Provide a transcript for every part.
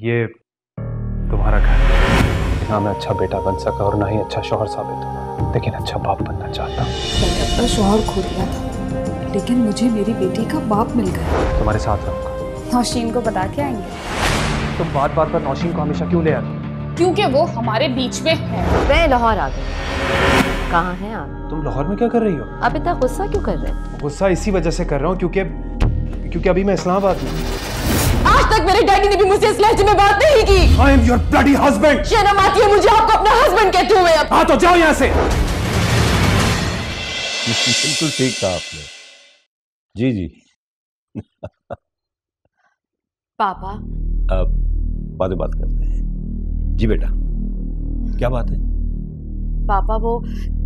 ये तुम्हारा घर। है ना मैं अच्छा बेटा बन सका और ना ही अच्छा शोहर साबित हुआ लेकिन अच्छा बाप बनना चाहता हूँ। मैंने अपना शोहर खो दिया था लेकिन मुझे मेरी बेटी का बाप मिल गया। तुम्हारे साथ रहूँगा। नौशीन को बता के आएँगे? तुम बात बात पर नौशीन को हमेशा क्यों ले आते क्योंकि वो हमारे बीच में है। मैं लाहौर आ गई। कहाँ हैं आप? तुम लाहौर में क्या कर रही हो? अब इतना गुस्सा क्यों कर रहे हैं? गुस्सा इसी वजह से कर रहा हूँ क्योंकि क्योंकि अभी मैं इस्लामाबाद में तक मेरे डैडी ने भी मुझे इस लहजे में बात नहीं की। I am your bloody husband शर्म आती है मुझे आपको अपना हस्बैंड कहते हुए अब हाँ तो जाओ यहाँ से। बिल्कुल ठीक कहा आपने। जी जी। पापा। अब बाद में बात करते हैं। जी बेटा क्या बात है? पापा वो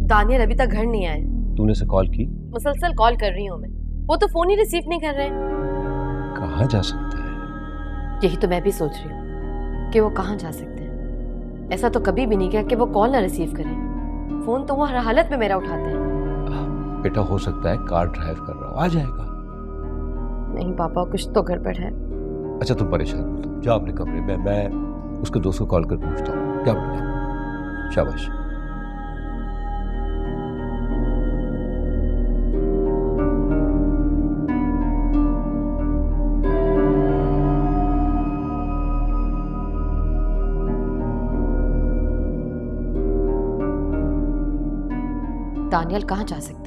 दानियल अभी तक घर नहीं आए। तूने से कॉल की? मुसलसल कॉल कर रही हूँ मैं। वो तो फ़ोन ही रिसीव नहीं कर रहे। कहा जा सकता यही तो मैं भी सोच रही हूँ कि वो कहाँ जा सकते हैं। ऐसा तो कभी भी नहीं किया कि वो कॉल ना रिसीव करें। फ़ोन तो वो हर हालत में मेरा उठाते हैं। बेटा हो सकता है कार ड्राइव कर रहा हो। आ जाएगा। नहीं पापा कुछ तो घर पर है। अच्छा तुम परेशान मत हो। जाओ अपने कमरे में। मैं उसके दोस्त को कॉल कर पूछता हूँ। क्या बेटा शाबाश। दानियल कहाँ जा सकते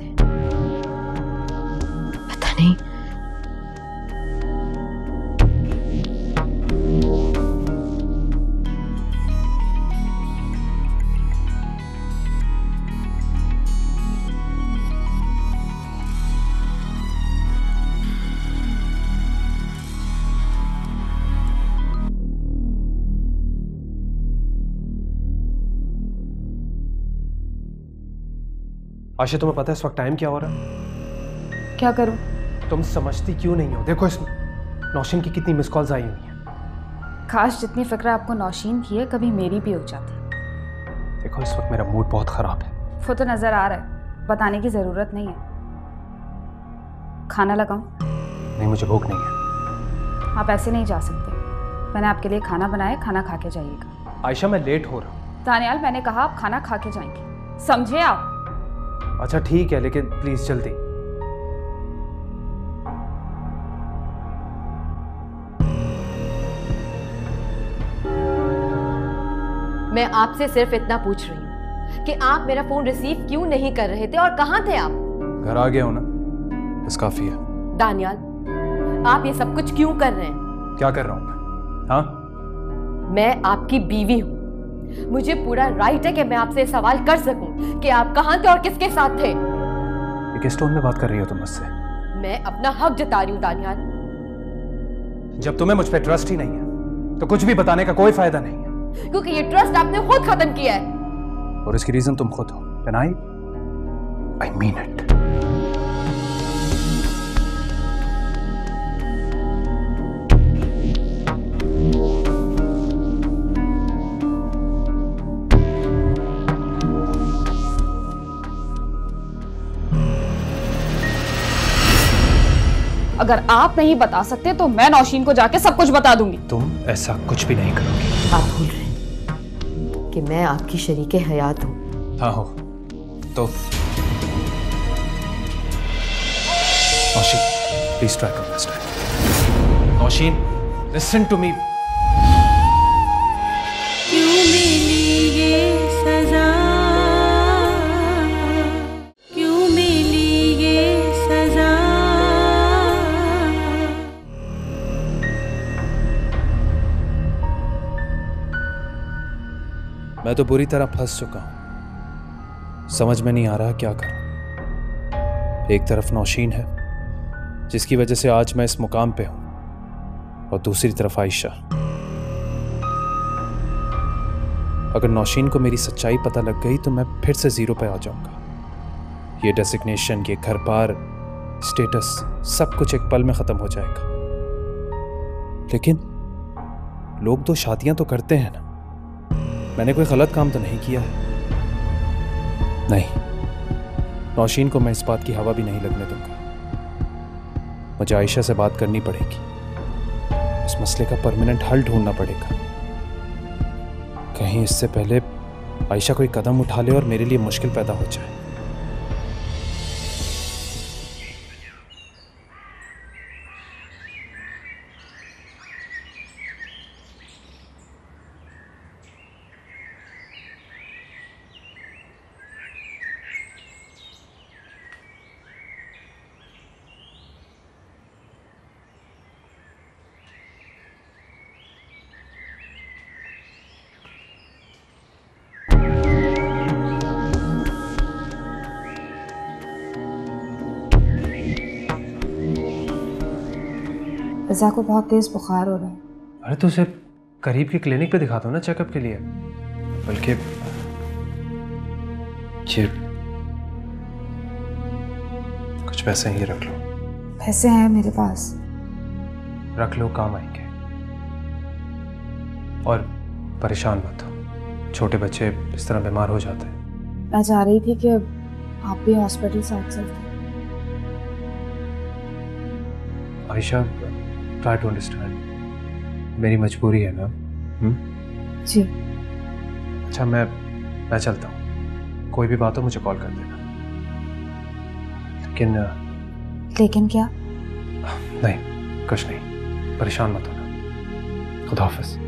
आशा तुम्हें पता है इस वक्त टाइम क्या हो रहा है? क्या करूँ? तुम समझती क्यों नहीं हो? देखो इस नौशीन की कितनी मिस कॉल्स आई हुई हैं। खास जितनी फ़िक्र आपको नौशीन की है कभी मेरी भी हो जाती। देखो इस वक्त मेरा मूड बहुत खराब है। वो तो नज़र आ रहा है। बताने की ज़रूरत नहीं है। खाना लगाऊँ? नहीं मुझे भूख नहीं है। आप ऐसे नहीं जा सकते। मैंने आपके लिए खाना बनाया खाना खा के जाइएगा। आयशा मैं लेट हो रहा हूँ। दानियाल मैंने कहा आप खाना खा के जाएँगे। समझे आप? अच्छा ठीक है लेकिन प्लीज़ जल्दी। मैं आपसे सिर्फ़ इतना पूछ रही हूँ कि आप मेरा फ़ोन रिसीव क्यों नहीं कर रहे थे और कहाँ थे आप? घर आ गया हूँ ना बस काफ़ी है। दानियाल आप ये सब कुछ क्यों कर रहे हैं? क्या कर रहा हूँ मैं? हाँ? मैं आपकी बीवी हूँ। मुझे पूरा राइट है कि मैं आपसे सवाल कर सकूँ कि आप कहाँ थे और किसके साथ थे? ये किस टोन में बात कर रही हो तुम मुझसे? मैं अपना हक जता रही हूँ दानियाल। जब तुम्हें मुझ पर ट्रस्ट ही नहीं है तो कुछ भी बताने का कोई फ़ायदा नहीं है। क्योंकि ये ट्रस्ट आपने खुद खत्म किया है। और इसकी रीजन तुम खुद हो आई मीन इट अगर आप नहीं बता सकते तो मैं नौशीन को जाके सब कुछ बता दूँगी। तुम ऐसा कुछ भी नहीं करोगी। आप भूल रहे हैं कि मैं आपकी शरीके हयात हूँ। हाँ हो। तो नौशीन प्लीज़ ट्राई कर this time Naushin listen to me क्यों मिली ये मैं तो बुरी तरह फंस चुका हूँ। समझ में नहीं आ रहा क्या करूँ। एक तरफ़ नौशीन है, जिसकी वजह से आज मैं इस मुकाम पे हूँ, और दूसरी तरफ़ आयशा। अगर नौशीन को मेरी सच्चाई पता लग गई तो मैं फिर से ज़ीरो पे आ जाऊँगा। ये डेसिग्नेशन ये घर पार स्टेटस सब कुछ एक पल में खत्म हो जाएगा। लेकिन लोग तो शादियाँ तो करते हैं ना। मैंने कोई गलत काम तो नहीं किया। है नहीं। नौशीन को मैं इस बात की हवा भी नहीं लगने दूँगा। मुझे आयशा से बात करनी पड़ेगी। इस मसले का परमानेंट हल ढूंढना पड़ेगा। कहीं इससे पहले आयशा कोई कदम उठा ले और मेरे लिए मुश्किल पैदा हो जाए। फिजा को बहुत तेज बुखार हो रहा है। अरे तो उसे करीब के क्लिनिक पे दिखा दो ना चेकअप के लिए। बल्कि ये कुछ पैसे ही रख लो। पैसे हैं मेरे पास। रख लो काम आएँगे। और परेशान मत हो। छोटे बच्चे इस तरह बीमार हो जाते हैं। मैं चाह रही थी कि आप भी हॉस्पिटल साथ चलते। आयशा ट्राई टू अंडरस्टैंड मेरी मजबूरी है ना? हम्म? जी। अच्छा मैं मैं चलता हूँ। कोई भी बात हो मुझे कॉल कर देना। लेकिन लेकिन क्या? नहीं कुछ नहीं। परेशान मत होना। खुदा हाफिज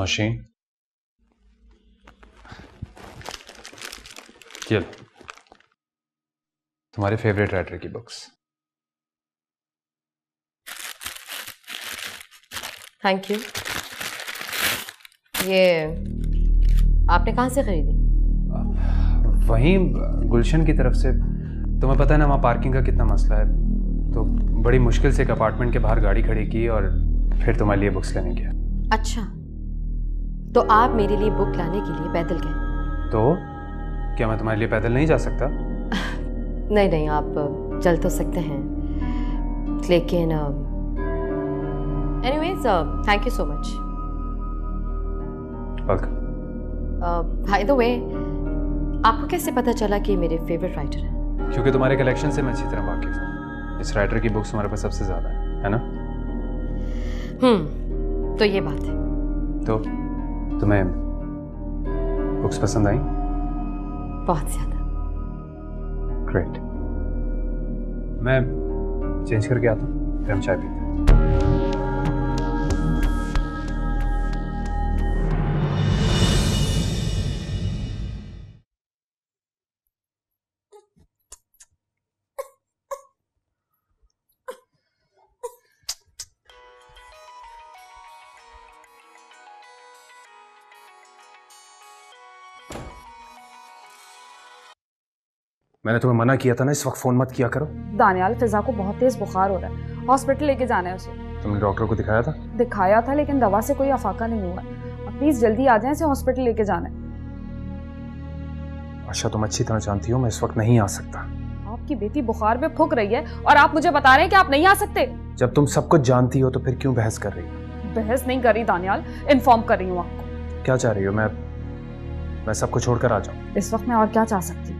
नौशीन ये तुम्हारे फेवरेट राइटर की बुक्स थैंक यू ये आपने कहाँ से खरीदी? वहीं गुलशन की तरफ़ से। तुम्हें पता है ना वहाँ पार्किंग का कितना मसला है। तो बड़ी मुश्किल से एक अपार्टमेंट के बाहर गाड़ी खड़ी की और फिर तुम्हारे लिए बुक्स लेने गया अच्छा। तो आप मेरे लिए बुक लाने के लिए पैदल गए। तो? क्या मैं तुम्हारे लिए पैदल नहीं जा सकता? नहीं नहीं आप चल तो सकते हैं। लेकिन anyways thank you so much by the way आपको कैसे पता चला कि मेरे फेवरेट राइटर हैं? क्योंकि तुम्हारे कलेक्शन से मैं अच्छी तरह वाकिफ हूँ। इस राइटर की बुक्स तुम्हारे पास सबसे ज़्यादा है है ना? हम्म तो ये बात है। तो? तुम्हें बुक्स पसंद आई? बहुत ज़्यादा। ग्रेट मैं चेंज करके आता हूँ फिर हम चाय पीते हैं। मैंने तुम्हें मना किया था ना इस वक्त फ़ोन मत किया करो। दानियाल फिजा को बहुत तेज बुखार हो रहा है। हॉस्पिटल लेके जाना है उसे। तुमने डॉक्टर को दिखाया था? दिखाया था लेकिन दवा से कोई अफाका नहीं हुआ। अब प्लीज़ जल्दी आ जाए इसे हॉस्पिटल लेके जाना है। आशा तुम अच्छी तरह जानती हो मैं इस वक्त नहीं आ सकता। आपकी बेटी बुखार में फूक रही है और आप मुझे बता रहे हैं कि आप नहीं आ सकते? जब तुम सब कुछ जानती हो तो फिर क्यों बहस कर रही हो? बहस नहीं कर रही दानियाल इन्फॉर्म कर रही हूँ आपको। क्या चाह रही हो? मैं मैं सबको छोड़कर आ जाऊँ। इस वक्त मैं और क्या चाह सकती? हूँ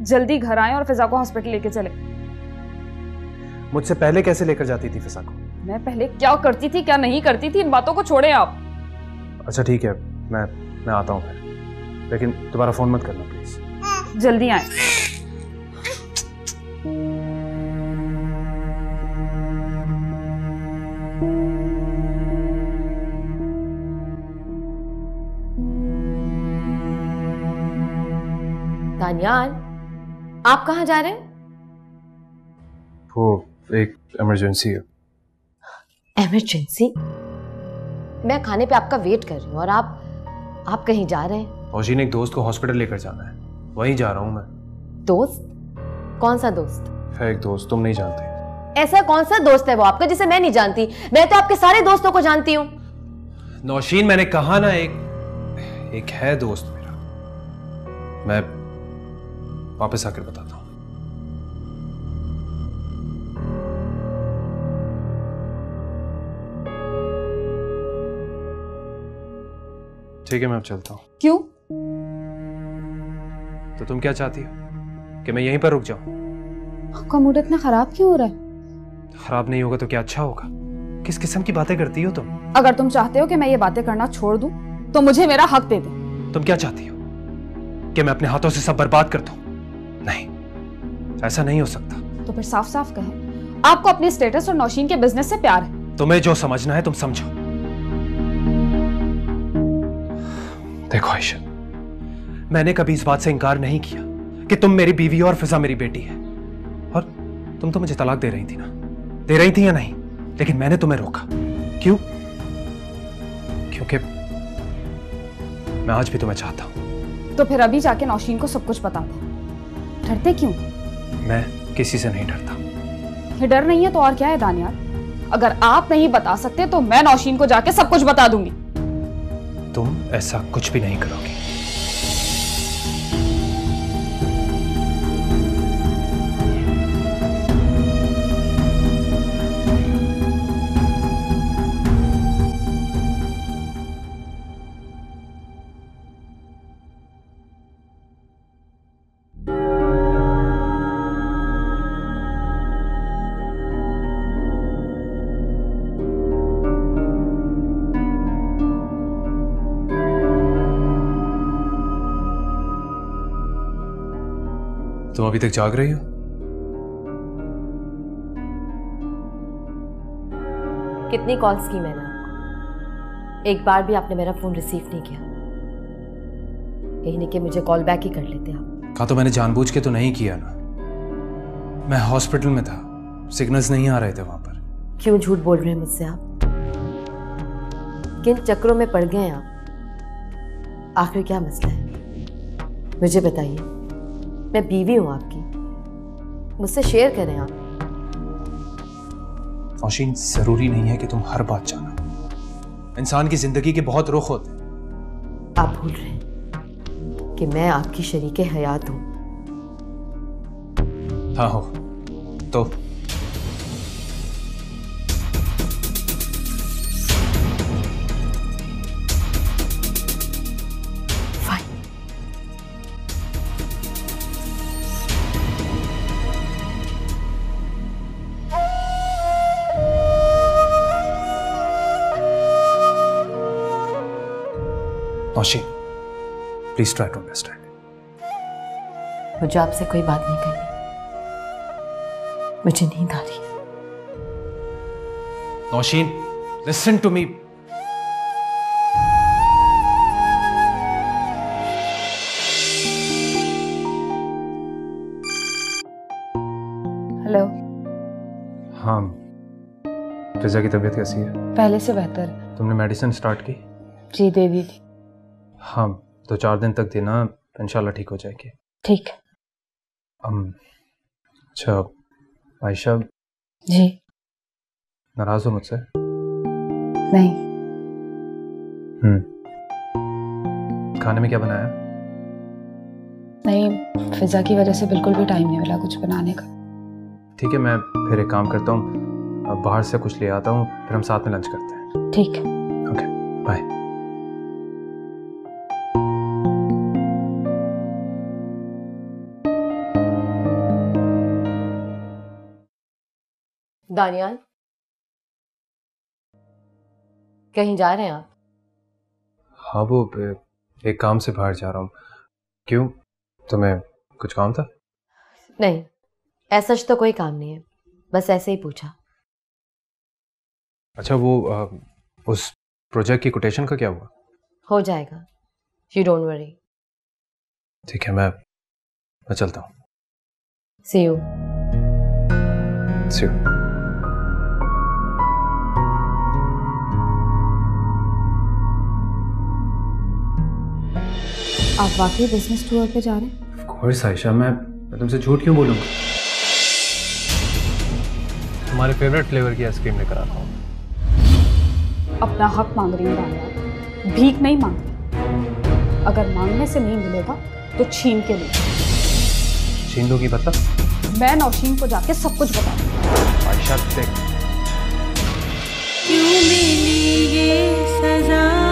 जल्दी घर आए और फिजा को हॉस्पिटल लेके चले। मुझसे पहले कैसे लेकर जाती थी फिजा को मैं पहले क्या करती थी क्या नहीं करती थी इन बातों को छोड़े आप। अच्छा ठीक है मैं मैं आता हूँ लेकिन दोबारा फ़ोन मत करना प्लीज़। जल्दी आए। दानियाल? आप कहाँ जा रहे हैं? वो एक इमरजेंसी है। इमरजेंसी मैं खाने पे आपका वेट कर रही हूँ और आप आप कहीं जा रहे हैं? फौजी ने एक दोस्त को हॉस्पिटल लेकर जाना है। वहीं जा रहा हूँ मैं। दोस्त? कौन सा दोस्त? है एक दोस्त तुम नहीं जानते। ऐसा कौन सा दोस्त है वो आपका जिसे मैं नहीं जानती? मैं तो आपके सारे दोस्तों को जानती हूँ। नौशीन मैंने कहा ना एक एक है दोस्त मेरा। मैं वापस आकर बताता हूँ। ठीक है मैं अब चलता हूँ। क्यों? तो तुम क्या चाहती हो? कि मैं यहीं पर रुक जाऊँ? आपका मूड इतना खराब क्यों हो रहा है? खराब नहीं होगा तो क्या अच्छा होगा? किस किस्म की बातें करती हो तुम? अगर तुम चाहते हो कि मैं ये बातें करना छोड़ दूँ तो मुझे मेरा हक दे दे। तुम क्या चाहती हो? कि मैं अपने हाथों से सब बर्बाद कर दूँ? नहीं ऐसा नहीं हो सकता। तो फिर साफ़ साफ़ कहें आपको अपने स्टेटस और नौशीन के बिज़नेस से प्यार है। तुम्हें जो समझना है तुम समझो। देखो आयशा मैंने कभी इस बात से इंकार नहीं किया कि तुम मेरी बीवी और फिजा मेरी बेटी है। और तुम तो मुझे तलाक दे रही थी ना? दे रही थी या नहीं? लेकिन मैंने तुम्हें रोका। क्यों? क्योंकि मैं आज भी तुम्हें चाहता हूँ। तो फिर अभी जाके नौशीन को सब कुछ बता दे डरते क्यों? मैं किसी से नहीं डरता। ये डर नहीं है तो और क्या है दानियाल? अगर आप नहीं बता सकते तो मैं नौशीन को जाके सब कुछ बता दूँगी। तुम ऐसा कुछ भी नहीं करोगी। तक जाग रही हो? कितनी कॉल्स की मैंने आपको? एक बार भी आपने मेरा फ़ोन रिसीव नहीं किया। कहीं नहीं कि मुझे कॉल बैक ही कर लेते आप। कहा तो मैंने जानबूझ के तो नहीं किया ना। मैं हॉस्पिटल में था। सिग्नल्स नहीं आ रहे थे वहाँ पर। क्यों झूठ बोल रहे हैं मुझसे आप? किन चक्रों में पड़ गए आप? आखिर क्या मसला है? मुझे बताइए। मैं बीवी हूँ आपकी। मुझसे शेयर करें आप। नौशीन ज़रूरी नहीं है कि तुम हर बात जानो। इंसान की ज़िंदगी के बहुत रुख होते हैं। आप भूल रहे हैं कि मैं आपकी शरीक हयात हूँ। हाँ हो। तो Naushin please try to understand मुझे आपसे कोई बात नहीं करनी। मुझे नींद आ रही Naushin listen to me hello हाँ। फिजा की तबीयत कैसी है? पहले से बेहतर। तुमने मेडिसिन स्टार्ट की? जी दे दी थी। हाँ दो चार दिन तक देना इंशाल्लाह ठीक हो जाएगी। ठीक। अच्छा आयशा? जी। नाराज़ हो मुझसे? नहीं। हम्म। खाने में क्या बनाया? नहीं फिजा की वजह से बिल्कुल भी टाइम नहीं मिला कुछ बनाने का। ठीक है मैं फिर एक काम करता हूँ। बाहर से कुछ ले आता हूँ फिर हम साथ में लंच करते हैं। ठीक। Okay bye. दानियाल? कहीं जा रहे हैं आप? हाँ वो एक काम से बाहर जा रहा हूँ। क्यों? तुम्हें कुछ काम था? नहीं ऐसा तो कोई काम नहीं है। बस ऐसे ही पूछा। अच्छा वो अ, उस प्रोजेक्ट की कोटेशन का क्या हुआ? हो जाएगा। यू डोंट वरी ठीक है मैं मैं चलता हूँ। See you See you. आप वाकई बिज़नेस टूर पे जा रहे हैं? Of course, आयशा मैं मैं तुमसे झूठ क्यों बोलूँगा तुम्हारे फेवरेट फ्लेवर की आइसक्रीम लेकर आता हूँ। अपना हक मांग रही हूँ भीख नहीं मांग रही अगर मांगने से नहीं मिलेगा तो छीन के लिए छीन लोगी मतलब? मैं नौशीन को जाके सब कुछ बता आयशा देख। क्यों मिली ये सजा?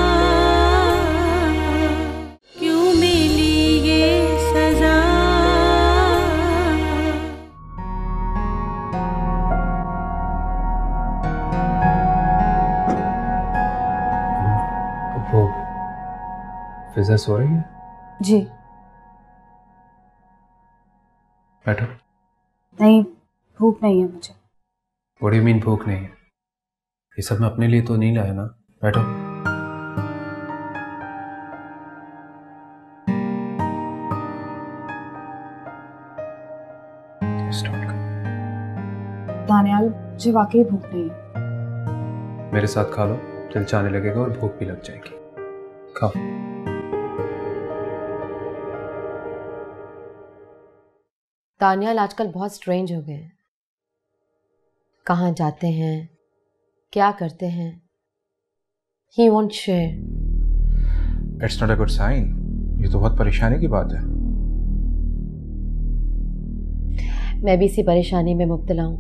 फिजा सो रही है? जी। बैठो। नहीं भूख नहीं है मुझे। Do you भूख नहीं है? ये सब मैं अपने लिए तो नहीं लाया ना। बैठो। दानियाल मुझे वाकई भूख नहीं है। मेरे साथ खा लो दिल चाहने लगेगा और भूख भी लग जाएगी। खाओ। दानियाल आजकल बहुत स्ट्रेंज हो गए हैं। कहाँ जाते हैं? क्या करते हैं? He want share it's not a good sign ये तो बहुत परेशानी की बात है। मैं भी इसी परेशानी में मुब्तला हूँ।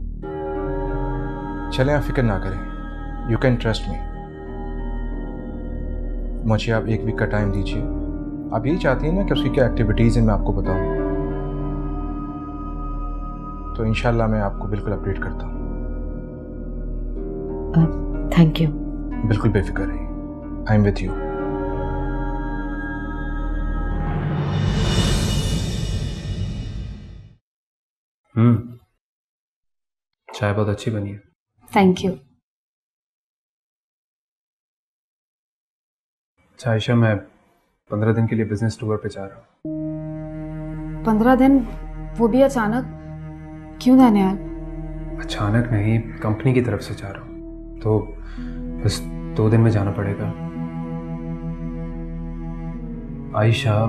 चले आप फ़िक्र ना करें। यू कैन ट्रस्ट मी मुझे आप एक वीक का टाइम दीजिए। आप यही चाहती हैं ना कि उसकी क्या एक्टिविटीज़ हैं मैं आपको बताऊँ। तो इंशाल्लाह मैं आपको बिल्कुल अपडेट करता हूँ। थैंक यू बिल्कुल बेफिक्र रहिए। I am with you hmm. चाय बहुत अच्छी बनी है। थैंक यू अच्छा आयशा मैं पंद्रह दिन के लिए बिज़नेस टूर पे जा रहा हूँ। पंद्रह दिन? वो भी अचानक क्यों दानियाल? अचानक नहीं कंपनी की तरफ़ से जा रहा हूँ। तो बस दो दिन में जाना पड़ेगा। आयशा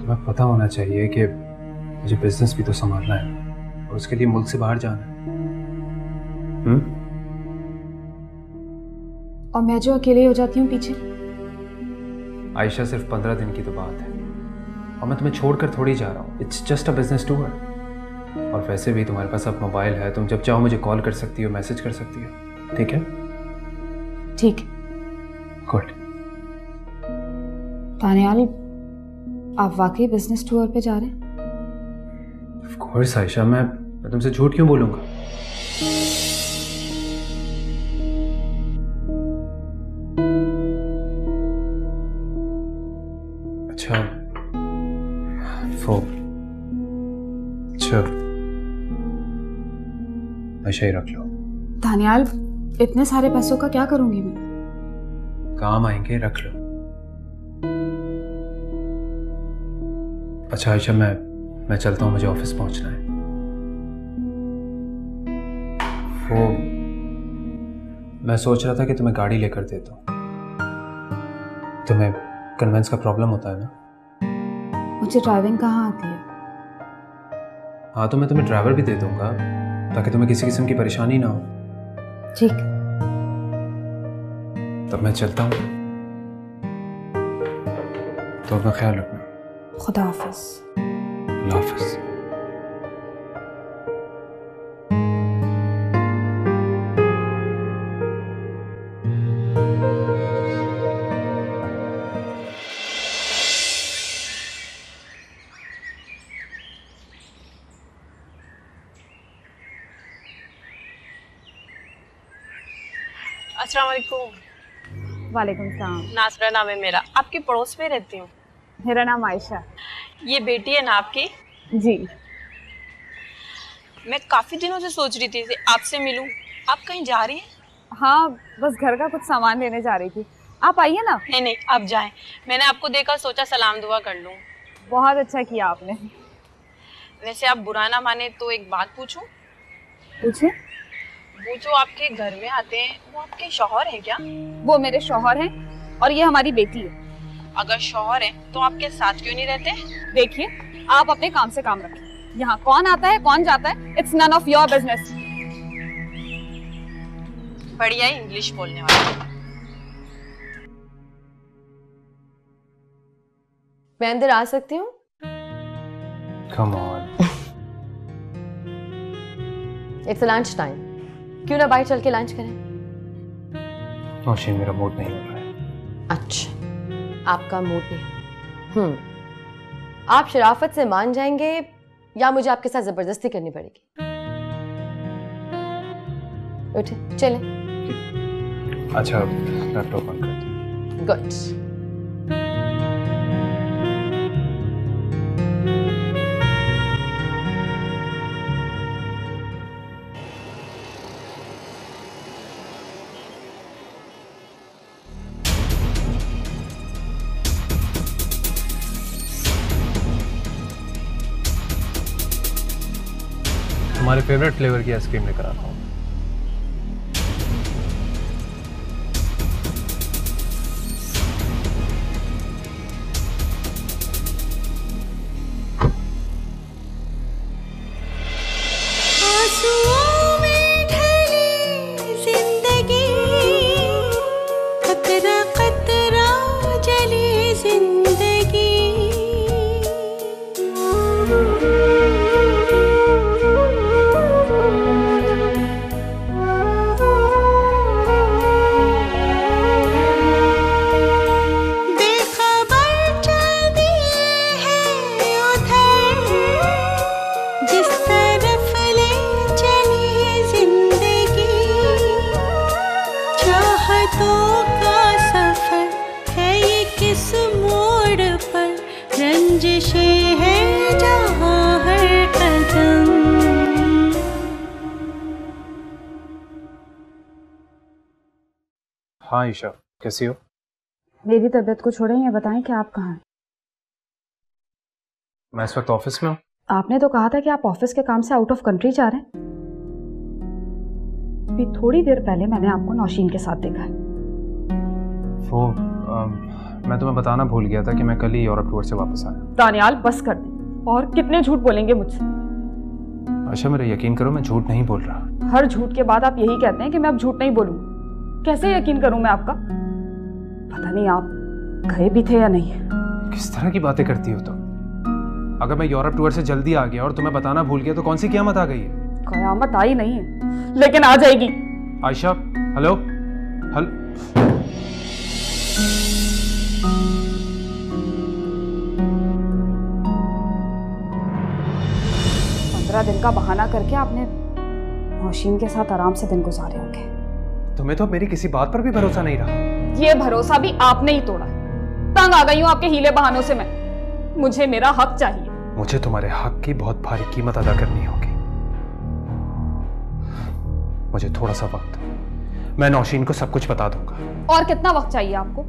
तुम्हें पता होना चाहिए कि मुझे बिज़नेस भी तो संभालना है और उसके लिए मुल्क से बाहर जाना है। हम्म? और मैं जो अकेले हो जाती हूँ पीछे? आयशा सिर्फ़ पंद्रह दिन की तो बात है। और मैं तुम्हें छोड़कर थोड़ी जा रहा हूँ। It's just a business tour और वैसे भी तुम्हारे पास अब मोबाइल है तुम जब चाहो मुझे कॉल कर सकती हो मैसेज कर सकती हो। ठीक है? ठीक। गुड दानियाल आप वाकई बिज़नेस टूर पे जा रहे हैं? ऑफ़ कोर्स आयशा मैं मैं तुमसे झूठ क्यों बोलूँगा? ऐसा ही रख लो। दानियाल इतने सारे पैसों का क्या करूँगी मैं? काम आएँगे रख लो। अच्छा आयशा मैं मैं चलता हूँ मुझे ऑफ़िस पहुँचना है। वो मैं सोच रहा था कि तुम्हें गाड़ी लेकर देता हूँ तुम्हें कन्वेंस का प्रॉब्लम होता है ना? मुझे ड्राइविंग कहाँ आती है? हाँ तो मैं तुम्हें ड्राइवर भी दे दूँगा। ताकि तुम्हें किसी किस्म की परेशानी ना हो। ठीक। तब मैं चलता हूँ। तो अपना ख्याल रखना। खुदा हाफिज। खुदा हाफिज़। वालेकुम। वालेकुम सलाम। नासरा नाम है मेरा। आपके पड़ोस में रहती हूँ। मेरा नाम आयशा। ये बेटी है ना आपकी? जी। मैं काफ़ी दिनों से सोच रही थी आपसे मिलूं। आप कहीं जा रही हैं? हाँ बस घर का कुछ सामान लेने जा रही थी। आप आइए ना। नहीं नहीं आप जाएँ। मैंने आपको देखा सोचा सलाम दुआ कर लूँ। बहुत अच्छा किया आपने। वैसे आप बुरा ना माने तो एक बात पूछूँ। पूछिए। वो जो आपके घर में आते हैं वो आपके शोहर हैं क्या? वो मेरे शोहर हैं और ये हमारी बेटी है। अगर शोहर हैं तो आपके साथ क्यों नहीं रहते? देखिए आप अपने काम से काम रखें यहाँ कौन आता है कौन जाता है it's none of your business बढ़िया इंग्लिश बोलने वाले। मैं अंदर आ सकती हूँ? Come on it's lunch time क्यों ना बाहर चल के लंच करें? नौशीन मेरा मूड नहीं हो रहा है। अच्छा आपका मूड नहीं है हम्म आप शराफत से मान जाएँगे या मुझे आपके साथ ज़बरदस्ती करनी पड़ेगी? उठे चलें। अच्छा लैपटॉप बंद कर दो। गुड फेवरेट फ्लेवर की आइसक्रीम लेकर आता हूँ। हाँ ईशा कैसी हो? मेरी तबीयत को छोड़ें या बताएँ कि आप कहाँ हैं? मैं इस वक्त ऑफ़िस में हूँ। आपने तो कहा था कि आप ऑफ़िस के काम से आउट ऑफ़ कंट्री जा रहे हैं। अभी थोड़ी देर पहले मैंने आपको नौशीन के साथ देखा है। वो अम, मैं तुम्हें बताना भूल गया था कि मैं कल ही यूरोप टूर से वापस आया दानियाल बस कर दें। और कितने झूठ बोलेंगे मुझसे? अच्छा मेरा यकीन करो मैं झूठ नहीं बोल रहा। हर झूठ के बाद आप यही कहते हैं कि मैं अब झूठ नहीं बोलूँ। कैसे यकीन करूँ मैं आपका? पता नहीं आप गए भी थे या नहीं। किस तरह की बातें करती हो तुम? अगर मैं यूरोप टूर से जल्दी आ गया और तुम्हें बताना भूल गया तो कौन सी क़यामत आ गई है? कयामत आई नहीं है लेकिन आ जाएगी। आयशा हेलो हल पंद्रह दिन का बहाना करके आपने नौशीन के साथ आराम से दिन गुजारे होंगे। तुम्हें तो अब मेरी किसी बात पर भी भरोसा नहीं रहा। ये भरोसा भी आपने ही तोड़ा तंग आ गई हूँ आपके हीले बहानों से मैं। मुझे मेरा हक चाहिए। मुझे तुम्हारे हक की बहुत भारी कीमत अदा करनी होगी। मुझे थोड़ा सा वक्त। मैं नौशीन को सब कुछ बता दूँगा। और कितना वक्त चाहिए आपको?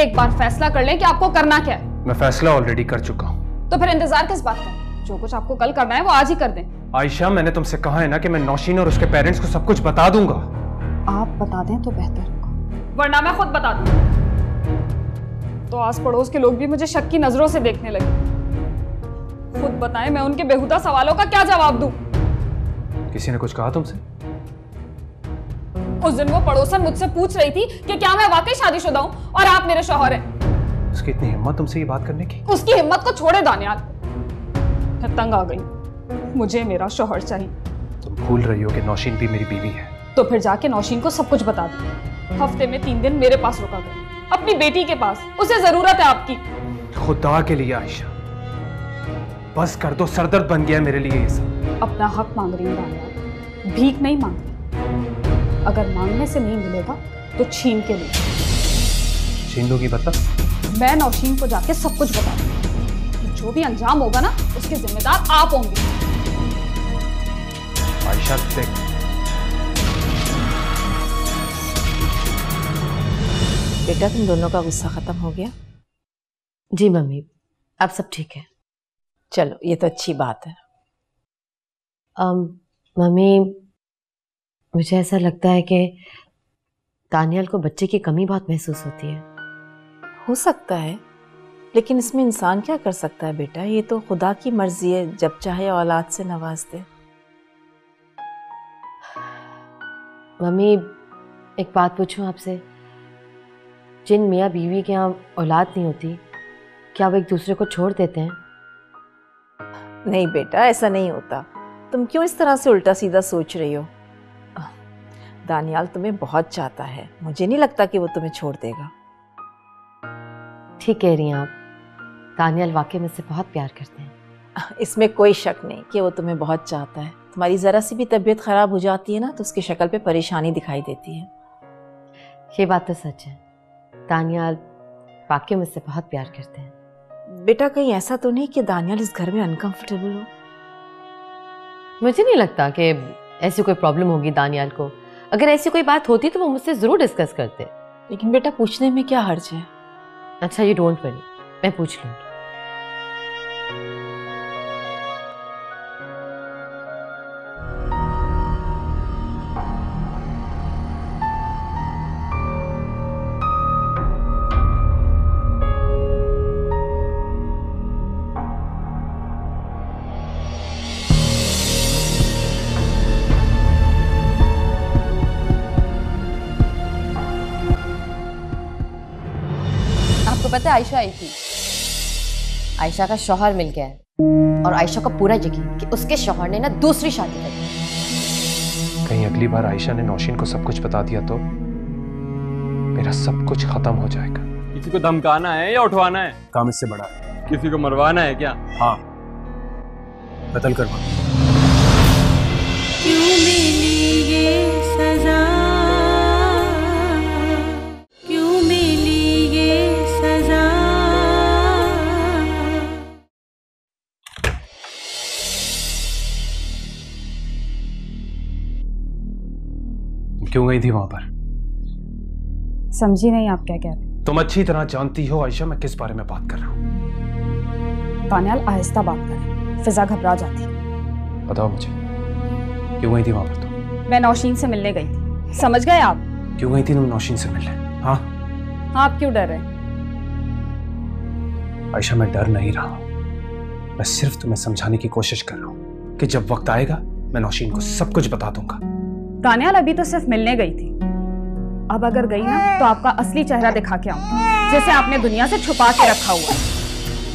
एक बार फैसला कर लें कि आपको करना क्या है। मैं फैसला ऑलरेडी कर चुका हूँ। तो फिर इंतज़ार किस बात का? जो कुछ आपको कल करना है वो आज ही कर दें। आयशा मैंने तुमसे कहा है ना कि मैं नौशीन और उसके पेरेंट्स को सब कुछ बता दूँगा। आप बता दें तो बेहतर होगा। वरना मैं खुद बता दूँ। तो आस पड़ोस के लोग भी मुझे शक की नज़रों से देखने लगे। खुद बताएँ मैं उनके बेहुदा सवालों का क्या जवाब दूँ? किसी ने कुछ कहा तुमसे? उस दिन वो पड़ोसन मुझसे पूछ रही थी कि क्या मैं वाकई शादीशुदा हूँ और आप मेरे शोहर हैं। उसकी इतनी हिम्मत तुमसे ये बात करने की? उसकी हिम्मत को छोड़े दानियाल। मैं तंग आ गई। मुझे मेरा शोहर चाहिए। तुम भूल रही हो कि नौशीन भी मेरी बीवी है। तो फिर जाके नौशीन को सब कुछ बता दो। हफ़्ते में तीन दिन मेरे पास रुका करो। अपनी बेटी के पास। उसे ज़रूरत है आपकी। खुदा के लिए आयशा। बस कर दो सरदर्द बन गया मेरे लिए ये सब। अपना हक मांग रही हूँ भीख नहीं मांग रही। अगर मांगने से नहीं मिलेगा तो छीन के लिए छीन लोगी मतलब मैं नौशीन को जाके सब कुछ बता दूँगी जो भी अंजाम होगा ना उसके जिम्मेदार आप होंगे। आयशा देख। बेटा तुम दोनों का गुस्सा खत्म हो गया? जी मम्मी अब सब ठीक है। चलो ये तो अच्छी बात है। अम, मम्मी मुझे ऐसा लगता है कि दानियल को बच्चे की कमी बहुत महसूस होती है। हो सकता है लेकिन इसमें इंसान क्या कर सकता है बेटा? ये तो खुदा की मर्ज़ी है जब चाहे औलाद से नवाज़ दे। मम्मी एक बात पूछूँ आपसे? जिन मियाँ बीवी के यहाँ औलाद नहीं होती क्या वो एक दूसरे को छोड़ देते हैं? नहीं बेटा ऐसा नहीं होता। तुम क्यों इस तरह से उल्टा सीधा सोच रही हो? दानियाल तुम्हें बहुत चाहता है। मुझे नहीं लगता कि वो तुम्हें छोड़ देगा। ठीक कह रही हैं आप। दानियाल वाकई मुझसे बहुत प्यार करते हैं। इसमें कोई शक नहीं कि वो तुम्हें बहुत चाहता है। तुम्हारी ज़रा सी भी तबीयत ख़राब हो जाती है ना तो उसकी शक्ल पे परेशानी दिखाई देती है। ये बात तो सच है। दानियल वाकई मुझसे बहुत प्यार करते हैं। बेटा कहीं ऐसा तो नहीं कि दानियाल इस घर में अनकंफर्टेबल हो? मुझे नहीं लगता कि ऐसी कोई प्रॉब्लम होगी दानियाल को। अगर ऐसी कोई बात होती तो वो मुझसे ज़रूर डिस्कस करते। लेकिन बेटा पूछने में क्या हर्ज है? अच्छा यू डोंट वरी मैं पूछ लूँगी। है आयशा आई थी। आयशा का शौहर मिल गया है। और आयशा को पूरा यकीन कि उसके शौहर ने ना दूसरी शादी कर दी। कहीं अगली बार आयशा ने नौशीन को सब कुछ बता दिया तो मेरा सब कुछ खत्म हो जाएगा। किसी को धमकाना है या उठवाना है? काम इससे बड़ा है। किसी को मरवाना है क्या? हाँ। कत्ल करवा। क्यों मिली ये सजा? गई थी वहाँ पर। समझी नहीं आप क्या कह रहे हैं। तुम अच्छी तरह जानती हो आयशा मैं किस बारे में बात कर रहा हूँ? दानियाल आहिस्ता बात करें फिजा घबरा जाती बताओ मुझे क्यों गई थी वहाँ पर तुम? मैं नौशीन से मिलने गई थी। समझ गए आप? क्यों गई थी तुम नौशीन से मिलने? हाँ? हाँ आप क्यों डर रहे आयशा मैं डर नहीं रहा हूँ। मैं सिर्फ़ तुम्हें समझाने की कोशिश कर रहा हूँ कि जब वक्त आएगा मैं नौशीन को सब कुछ बता दूँगा। दानियाल अभी तो सिर्फ़ मिलने गई थी। अब अगर गई ना तो आपका असली चेहरा दिखा के आऊँगी जैसे आपने दुनिया से छुपा के रखा हुआ है।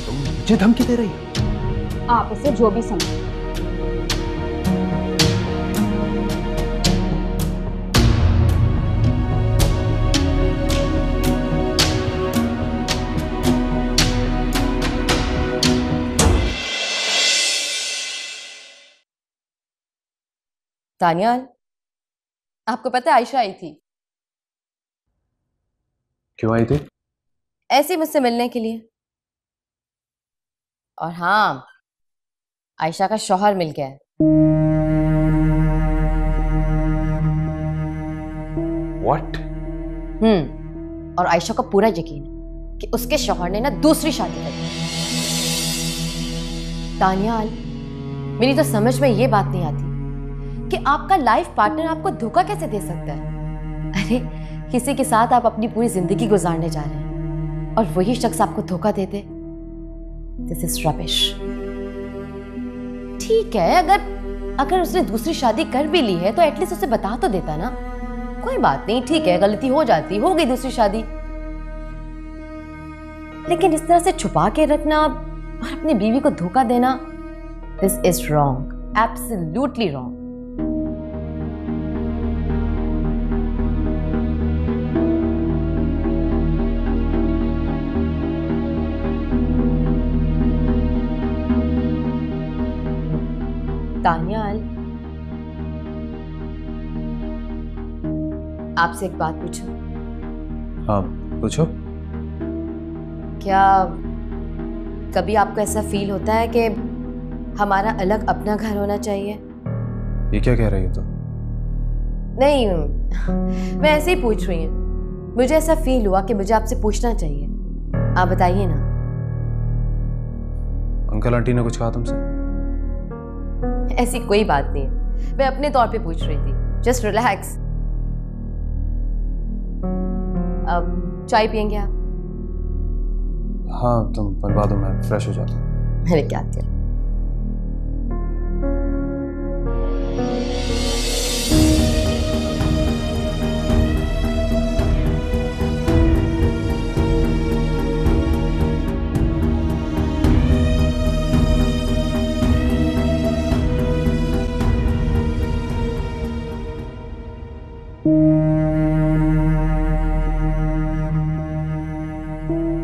तुम मुझे धमकी दे रही हो। आप इसे जो भी समझे दानियाल? आपको पता है आयशा आई थी। क्यों आई थी? ऐसे मुझसे मिलने के लिए। और हाँ आयशा का शौहर मिल गया। है व्हाट हम्म और आयशा को पूरा यकीन है कि उसके शौहर ने ना दूसरी शादी कर दी। दानियाल मेरी तो समझ में ये बात नहीं आती। कि आपका लाइफ पार्टनर आपको धोखा कैसे दे सकता है? अरे, किसी के साथ आप अपनी पूरी ज़िंदगी गुजारने जा रहे हैं और वही शख्स आपको धोखा दे दे। दिस इज़ रबिश ठीक है, अगर अगर उसने दूसरी शादी कर भी ली है तो एटलीस्ट उसे बता तो देता ना। कोई बात नहीं, ठीक है, गलती हो जाती, हो गई दूसरी शादी। लेकिन इस तरह से छुपा के रखना और अपनी बीवी को धोखा देना this is wrong absolutely wrong आपसे एक बात पूछूँ? हाँ पूछो। क्या कभी आपको ऐसा फील होता है कि हमारा अलग अपना घर होना चाहिए? ये क्या कह रही हो तो नहीं मैं ऐसे ही पूछ रही हूँ। मुझे ऐसा फील हुआ कि मुझे आपसे पूछना चाहिए। आप बताइए ना। अंकल आंटी ने कुछ कहा तुमसे? ऐसी कोई बात नहीं। है मैं अपने तौर पे पूछ रही थी। जस्ट रिलैक्स अब चाय पियेंगे आप? हाँ तुम बनवा दो मैं फ्रेश हो जाता हूँ। मैंने क्या किया?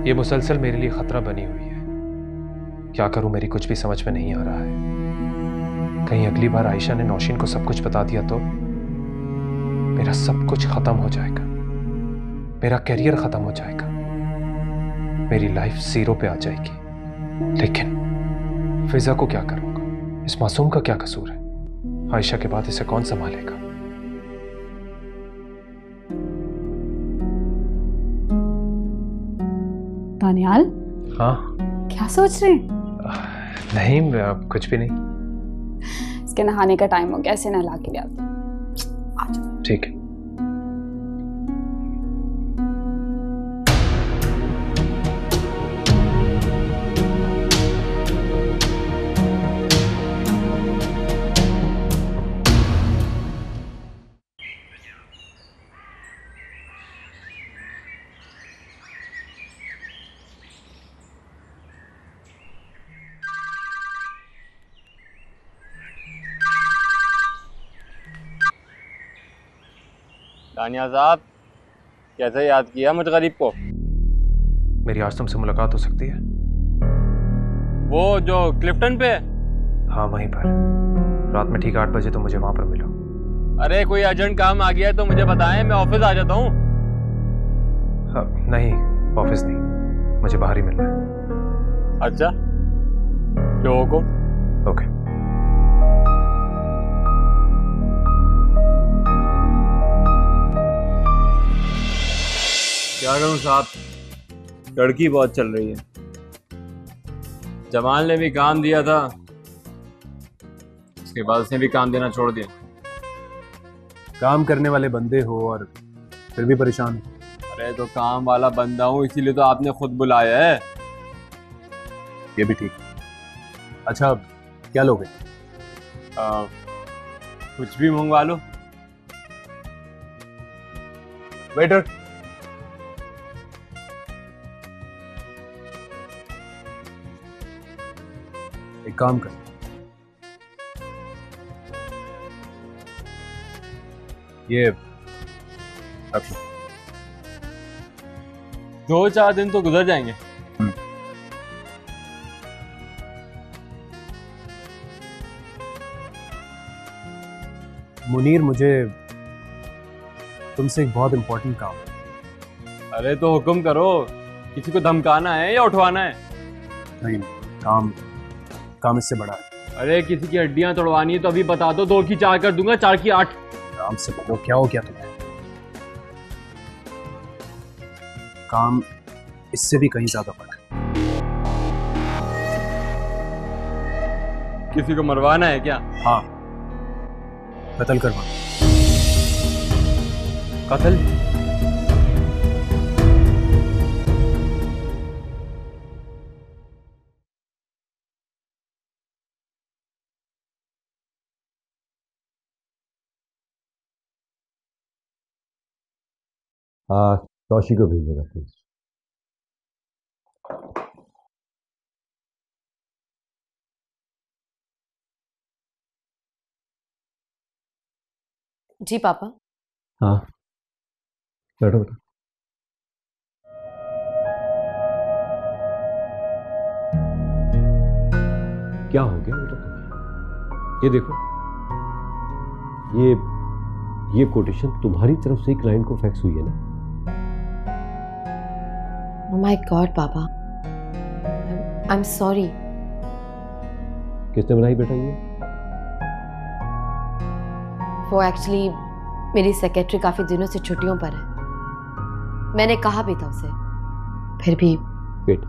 ये मुसलसल मेरे लिए खतरा बनी हुई है। क्या करूँ, मेरी कुछ भी समझ में नहीं आ रहा है। कहीं अगली बार आयशा ने नौशीन को सब कुछ बता दिया तो मेरा सब कुछ खत्म हो जाएगा। मेरा करियर खत्म हो जाएगा। मेरी लाइफ ज़ीरो पे आ जाएगी। लेकिन फिजा को क्या करूँगा? इस मासूम का क्या कसूर है? आयशा के बाद इसे कौन संभालेगा? दानियाल? हाँ। क्या सोच रहे हैं? नहीं आप कुछ भी नहीं। इसके नहाने का टाइम हो गया ऐसे नहला के लिए ठीक है। तानिया साहब कैसे याद किया मुझ गरीब को? मेरी आज तुमसे मुलाकात हो सकती है। वो जो क्लिफ्टन पे? है? हाँ वहीं पर। रात में ठीक आठ बजे तो मुझे वहाँ पर मिलो। अरे कोई अर्जेंट काम आ गया तो मुझे बताएँ मैं ऑफ़िस आ जाता हूँ। हाँ, नहीं ऑफ़िस नहीं। मुझे बाहर ही मिलना है। अच्छा जो को? ओके। क्या करूँ साहब? लड़की बहुत चल रही है। जमाल ने भी काम दिया था उसके बाद उसने भी काम देना छोड़ दिया। काम करने वाले बंदे हो और फिर भी परेशान हो। अरे तो काम वाला बंदा हूँ इसीलिए तो आपने खुद बुलाया है। ये भी ठीक। अच्छा क्या लोगे? आ, कुछ भी मंगवा लो। वेटर काम कर। ये दो चार दिन तो गुजर जाएँगे। मुनीर मुझे तुमसे एक बहुत इंपॉर्टेंट काम है। अरे तो हुक्म करो किसी को धमकाना है या उठवाना है। नहीं काम काम इससे बड़ा है। अरे किसी की हड्डियाँ तोड़वानी है तो अभी बता दो दो की चार कर दूँगा चार की आठ। आराम से बोलो क्या हो गया तुम्हें? काम इससे भी कहीं ज़्यादा बड़ा है। किसी को मरवाना है क्या? हाँ। कत्ल करवा कत्ल? तौशी को भेजेगा प्लीज़ जी पापा। हाँ। बैठो बेटा क्या हो गया बेटा तुम्हें? ये देखो। ये ये कोटेशन तुम्हारी तरफ़ से क्लाइंट को फैक्स हुई है ना? माय गॉड पापा आई एम सॉरी किसने बनाई बेटा ये? वो एक्चुअली मेरी सेक्रेटरी काफ़ी दिनों से छुट्टियों पर है। मैंने कहा भी था उसे। फिर भी वेट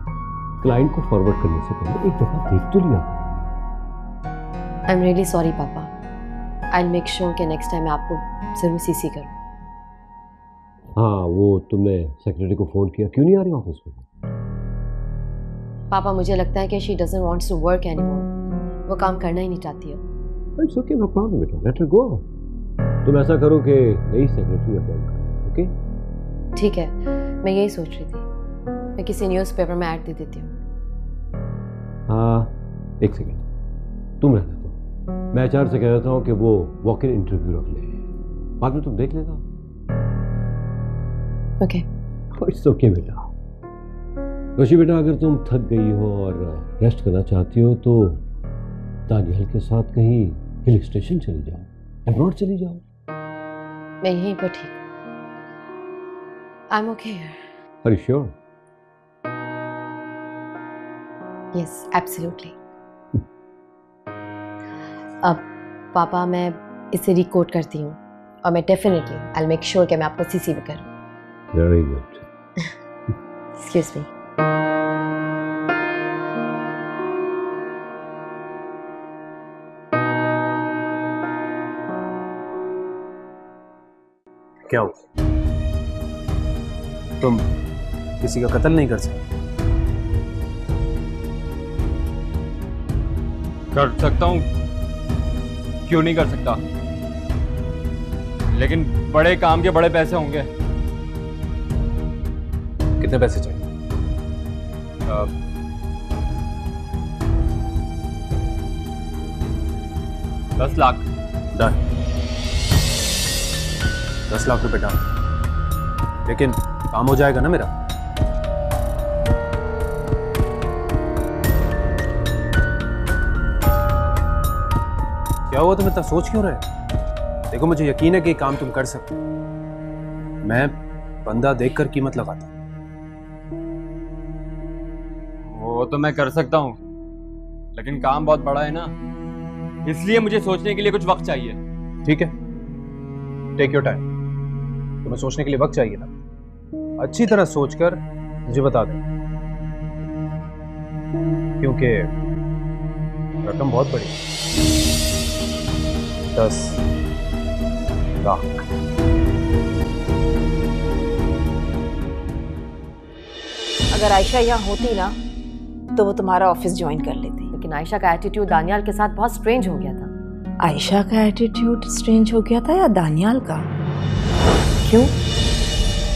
क्लाइंट को फॉरवर्ड करने से पहले एक दफ़ा देख तो लिया। आई am really sorry papa I make sure कि नेक्स्ट टाइम मैं आपको ज़रूर सीसी करूँ। हाँ वो तुमने सेक्रेटरी को फ़ोन किया। क्यों नहीं आ रही ऑफ़िस में पापा मुझे लगता है कि she doesn't wants to work anymore वो काम करना ही नहीं चाहती है। इट्स ओके नो प्रॉब्लम बेटा। लेट हर गो तुम ऐसा करो कि नई सेक्रेटरी अपॉइंट करो ओके ठीक है। मैं यही सोच रही थी। मैं किसी न्यूज़पेपर में ऐड दे देती हूँ। हाँ एक सेकेंड तुम रहने दो। मैं एचआर से कह देता हूँ कि वो वॉक इन इंटरव्यू रख ले। बाद में तुम देख लेना। ओके इट्स ओके बेटा। रोशी बेटा अगर तुम थक गई हो और रेस्ट करना चाहती हो तो दानियल के साथ कहीं हिल स्टेशन चली जाओ अब्रॉड चली जाओ। मैं यहीं पर ठीक I am okay are you sure yes absolutely अब पापा मैं इसे रिकोड करती हूँ और मैं डेफिनेटली आई मेक श्योर कि मैं आपको सीसी भी करूँ वेरी गुड एक्सक्यूज मी क्या हो? तुम किसी का कत्ल नहीं कर सकते। कर सकता हूँ। क्यों नहीं कर सकता? लेकिन बड़े काम के बड़े पैसे होंगे। कितने पैसे चाहिए? दस लाख। डन। दस लाख रुपए डाल लेकिन काम हो जाएगा ना मेरा? क्या हुआ तुम इतना सोच क्यों रहे देखो मुझे यकीन है कि काम तुम कर सकते मैं बंदा देखकर कीमत लगाता तो मैं कर सकता हूँ। लेकिन काम बहुत बड़ा है ना। इसलिए मुझे सोचने के लिए कुछ वक्त चाहिए। ठीक है। टेक योर टाइम तुम्हें सोचने के लिए वक्त चाहिए ना। अच्छी तरह सोचकर मुझे बता दें। क्योंकि रकम बहुत बड़ी दस लाख। अगर आयशा यहाँ होती ना तो वो तुम्हारा ऑफ़िस ज्वाइन कर लेती। लेकिन आयशा का एटीट्यूड दानियाल के साथ बहुत स्ट्रेंज हो गया था। आयशा का एटीट्यूड स्ट्रेंज हो गया था या दानियाल का? क्यों?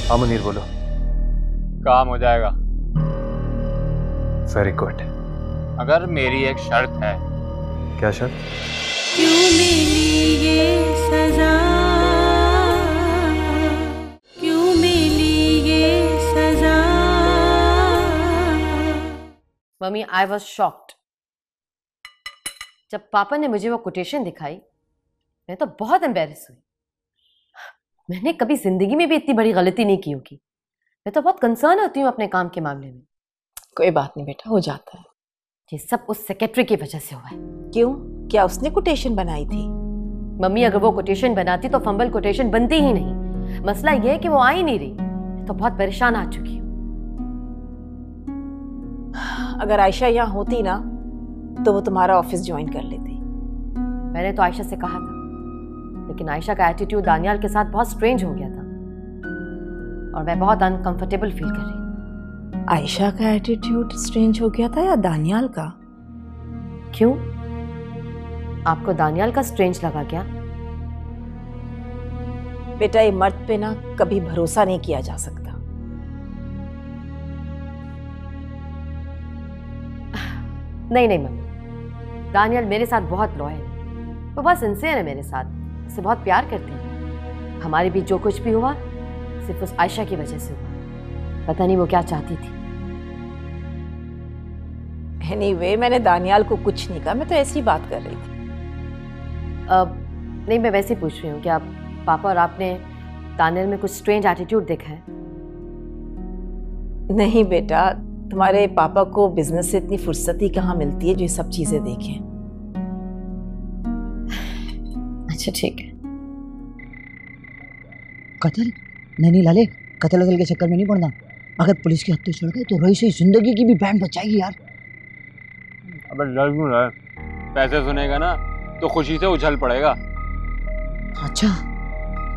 हाँ मुनीर बोलो। काम हो जाएगा। वेरी गुड अगर मेरी एक शर्त है। क्या शर्त? क्यों मिली ये सजा? मम्मी आई वॉज़ शॉक्ड जब पापा ने मुझे वो कोटेशन दिखाई मैं तो बहुत एम्बेरस हुई। मैंने कभी ज़िंदगी में भी इतनी बड़ी गलती नहीं की होगी। मैं तो बहुत कंसर्न होती हूँ अपने काम के मामले में। कोई बात नहीं बेटा हो जाता है। ये सब उस सेक्रेटरी की वजह से हुआ है। क्यों? क्या उसने कोटेशन बनाई थी? मम्मी अगर वो कोटेशन बनाती तो फंबल कोटेशन बनती ही नहीं। मसला ये है कि वो आ ही नहीं रही। तो बहुत परेशान आ चुकी हूँ। अगर आयशा यहाँ होती ना तो वो तुम्हारा ऑफ़िस ज्वाइन कर लेती। मैंने तो आयशा से कहा था लेकिन आयशा का एटीट्यूड दानियाल के साथ बहुत स्ट्रेंज हो गया था और मैं बहुत अनकंफर्टेबल फील कर रही आयशा का एटीट्यूड स्ट्रेंज हो गया था या दानियाल का? क्यों? आपको दानियाल का स्ट्रेंज लगा क्या? बेटा ये मर्द पे ना कभी भरोसा नहीं किया जा सकता। नहीं नहीं मम्मी। दानियल मेरे साथ बहुत लॉयल है। वो बहुत सिंसियर है मेरे साथ। उससे बहुत प्यार करते हैं। हमारे बीच जो कुछ भी हुआ सिर्फ़ उस आयशा की वजह से हुआ। पता नहीं वो क्या चाहती थी। एनीवे मैंने दानियाल को कुछ नहीं कहा। मैं तो ऐसी बात कर रही थी। अब नहीं मैं वैसे ही पूछ रही हूँ कि आप पापा और आपने दानियल में कुछ स्ट्रेंज एटीट्यूड देखा है? नहीं बेटा तुम्हारे पापा को बिज़नेस से इतनी फुर्सत ही कहाँ मिलती है जो ये सब चीज़ें देखें? अच्छा ठीक है। कत्ल? नहीं नहीं लाले कत्ल वतल के चक्कर में नहीं पड़ना। अगर पुलिस के हत्थे चढ़ गए तो रही से ज़िंदगी की भी बैंड बचाएगी यार। अबे डर क्यों रहा है पैसे सुनेगा ना तो खुशी से उछल पड़ेगा। अच्छा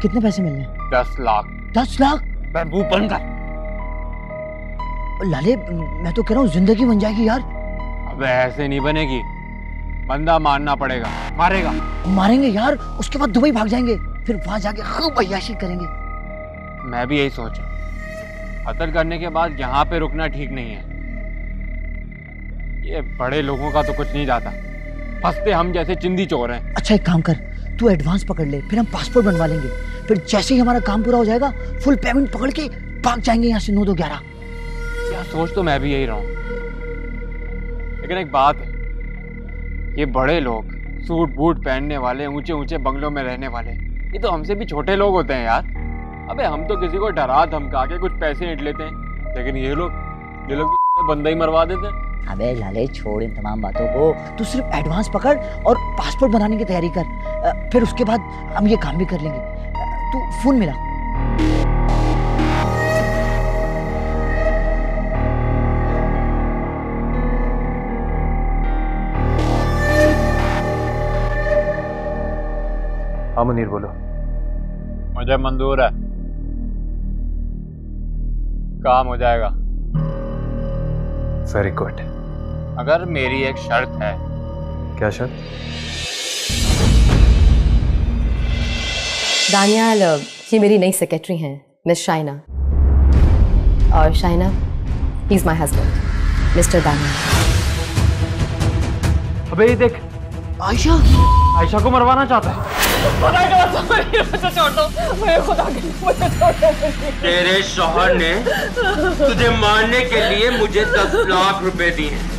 कितने पैसे मिलने दस लाख। दस लाख? बंद कर लाले मैं तो कह रहा हूँ ज़िंदगी बन जाएगी यार। अबे ऐसे नहीं बनेगी। बंदा मारना पड़ेगा। मारेगा। मारेंगे यार उसके बाद दुबई भाग जाएँगे। फिर वहाँ जाके खूब अयाशी करेंगे। मैं भी यही सोच कत्ल करने के बाद यहाँ पे रुकना ठीक नहीं है। ये बड़े लोगों का तो कुछ नहीं जाता। फंसते हम जैसे चिंदी चोर हैं। अच्छा एक काम कर तू एडवांस पकड़ ले फिर हम पासपोर्ट बनवा लेंगे। फिर जैसे ही हमारा काम पूरा हो जाएगा फुल पेमेंट पकड़ के भाग जाएँगे यहाँ से नौ दो ग्यारह। यार सोच तो मैं भी यही रहा हूँ। लेकिन एक बात है, ये बड़े लोग सूट, बूट पहनने वाले ऊँचे ऊँचे बंगलों में रहने वाले, ये तो हमसे भी छोटे लोग होते हैं यार। अबे, हम तो किसी को डरा धमका के कुछ पैसे ईट लेते हैं, लेकिन ये लोग ये लोग तो बंदा ही मरवा देते हैं। अबे, लाले, छोड़ इन तमाम बातों को। तू सिर्फ़ एडवांस पकड़ और पासपोर्ट बनाने की तैयारी कर। फिर उसके बाद हम ये काम भी कर लेंगे। तू फ़ोन मिला। मुनीर बोलो। मुझे मंजूर है। काम हो जाएगा। वेरी गुड अगर मेरी एक शर्त है। क्या शर्त? दानियाल ये मेरी नई सेक्रेटरी हैं मिस शाइना और Shaina is my husband mister Daniyal अबे ये देख। आयशा। आयशा को मरवाना चाहता है। तेरे शोहर ने तुझे मारने के लिए मुझे दस लाख रुपए दिए हैं।